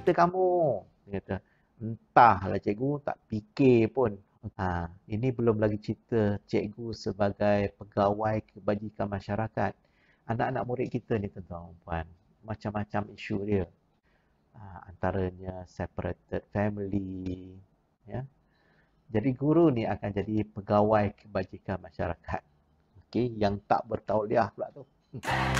cerita kamu. Dia kata, entahlah cikgu tak fikir pun. Ha, ini belum lagi cerita cikgu sebagai pegawai kebajikan masyarakat. Anak-anak murid kita ni tuan-tuan puan, macam-macam isu dia. Ha, antaranya separated family. Ya. Jadi guru ni akan jadi pegawai kebajikan masyarakat. Okey, yang tak bertauliah pula tu. Hmm.